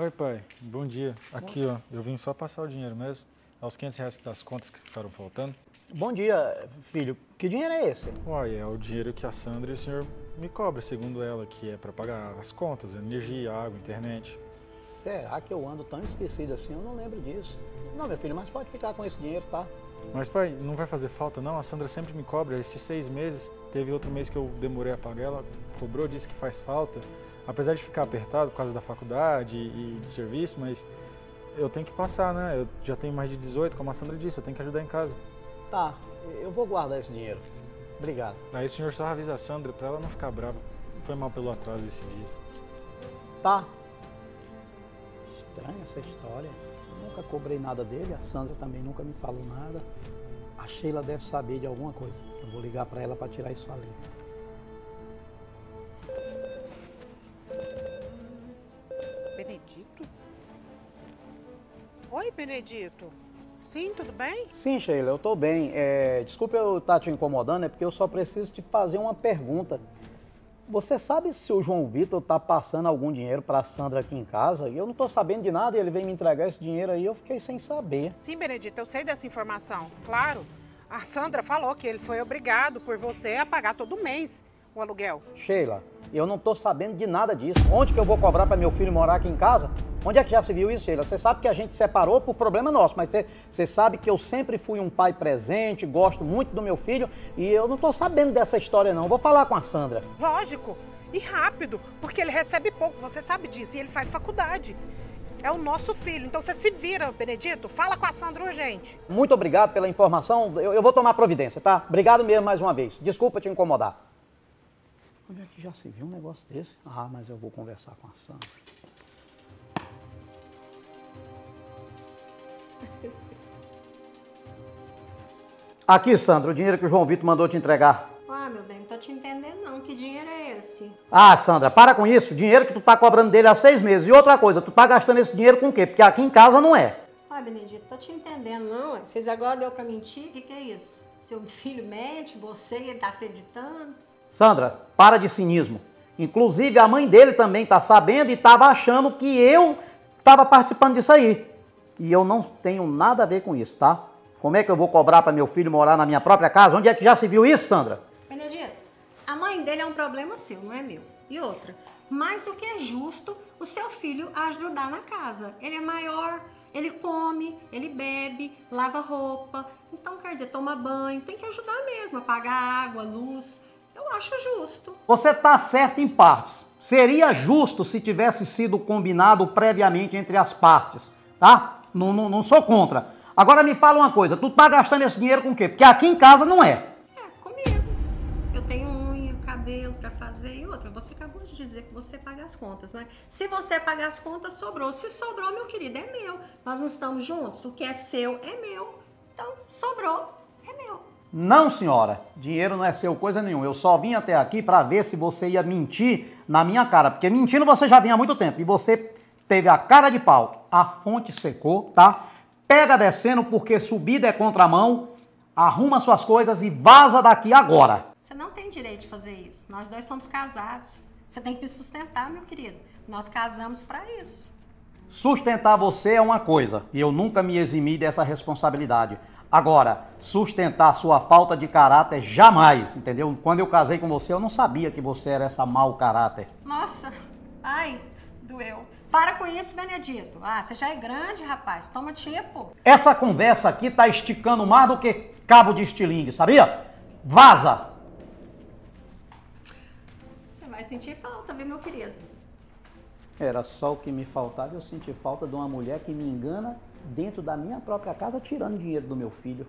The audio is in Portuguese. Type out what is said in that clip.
Oi, pai. Bom dia. Aqui, ó. Eu vim só passar o dinheiro mesmo. É os 500 reais das contas que ficaram faltando. Bom dia, filho. Que dinheiro é esse? Uai, é o dinheiro que a Sandra e o senhor me cobram, segundo ela, que é para pagar as contas, energia, água, internet. Será que eu ando tão esquecido assim? Eu não lembro disso. Não, meu filho, mas pode ficar com esse dinheiro, tá? Mas, pai, não vai fazer falta, não? A Sandra sempre me cobra. Esses seis meses, teve outro mês que eu demorei a pagar, ela cobrou, disse que faz falta. Apesar de ficar apertado por causa da faculdade e do serviço, mas eu tenho que passar, né? Eu já tenho mais de 18, como a Sandra disse, eu tenho que ajudar em casa. Tá, eu vou guardar esse dinheiro. Obrigado. Aí o senhor só avisa a Sandra pra ela não ficar brava. Foi mal pelo atraso esse dia. Tá. Estranha essa história. Eu nunca cobrei nada dele, a Sandra também nunca me falou nada. A Sheila deve saber de alguma coisa. Eu vou ligar pra ela pra tirar isso ali. Benedito? Oi, Benedito. Sim, tudo bem? Sim, Sheila, eu tô bem. É, desculpa eu estar te incomodando, é porque eu só preciso te fazer uma pergunta. Você sabe se o João Vitor tá passando algum dinheiro pra Sandra aqui em casa? E eu não tô sabendo de nada e ele veio me entregar esse dinheiro aí, eu fiquei sem saber. Sim, Benedito, eu sei dessa informação. Claro. A Sandra falou que ele foi obrigado por você a pagar todo mês o aluguel. Sheila, eu não tô sabendo de nada disso. Onde que eu vou cobrar para meu filho morar aqui em casa? Onde é que já se viu isso, Sheila? Você sabe que a gente separou por problema nosso, mas você, você sabe que eu sempre fui um pai presente, gosto muito do meu filho e eu não tô sabendo dessa história não. Vou falar com a Sandra. Lógico. E rápido, porque ele recebe pouco, você sabe disso, e ele faz faculdade. É o nosso filho, então você se vira, Benedito. Fala com a Sandra urgente. Muito obrigado pela informação. Eu, eu vou tomar providência, tá? Obrigado mesmo mais uma vez. Desculpa te incomodar. Onde é que já se viu um negócio desse? Ah, mas eu vou conversar com a Sandra. Aqui, Sandra, o dinheiro que o João Vitor mandou te entregar. Ah, meu bem, não tô te entendendo não. Que dinheiro é esse? Ah, Sandra, para com isso. Dinheiro que tu tá cobrando dele há seis meses. E outra coisa, tu tá gastando esse dinheiro com o quê? Porque aqui em casa não é. Ah, Benedito, tô te entendendo não. ué. Vocês agora deu pra mentir? O que, que é isso? Seu filho mente, você, tá acreditando? Sandra, para de cinismo. Inclusive, a mãe dele também tá sabendo e tava achando que eu tava participando disso aí. E eu não tenho nada a ver com isso, tá? Como é que eu vou cobrar para meu filho morar na minha própria casa? Onde é que já se viu isso, Sandra? Benedito, a mãe dele é um problema seu, não é meu. E outra, mais do que é justo o seu filho ajudar na casa. Ele é maior, ele come, ele bebe, lava roupa. Então, quer dizer, toma banho, tem que ajudar mesmo, apagar água, luz. Eu acho justo. Você tá certo em partes. Seria justo se tivesse sido combinado previamente entre as partes, tá? Não, não, não sou contra. Agora me fala uma coisa, tu tá gastando esse dinheiro com o quê? Porque aqui em casa não é. É, comigo. Eu tenho unha, cabelo pra fazer e outra. Você acabou de dizer que você paga as contas, não é? Se você pagar as contas, sobrou. Se sobrou, meu querido, é meu. Nós não estamos juntos. O que é seu é meu. Então, sobrou, é meu. Não, senhora. Dinheiro não é seu coisa nenhuma. Eu só vim até aqui para ver se você ia mentir na minha cara. Porque mentindo você já vinha há muito tempo. E você teve a cara de pau. A fonte secou, tá? Pega descendo porque subida é contramão. Arruma suas coisas e vaza daqui agora. Você não tem direito de fazer isso. Nós dois somos casados. Você tem que me sustentar, meu querido. Nós casamos pra isso. Sustentar você é uma coisa, e eu nunca me eximi dessa responsabilidade. Agora, sustentar sua falta de caráter jamais, entendeu? Quando eu casei com você, eu não sabia que você era essa mau caráter. Nossa, ai, doeu. Para com isso, Benedito. Ah, você já é grande, rapaz. Toma tipo. Essa conversa aqui tá esticando mais do que cabo de estilingue, sabia? Vaza! Você vai sentir falta, viu, meu querido? Era só o que me faltava, eu senti falta de uma mulher que me engana dentro da minha própria casa, tirando dinheiro do meu filho.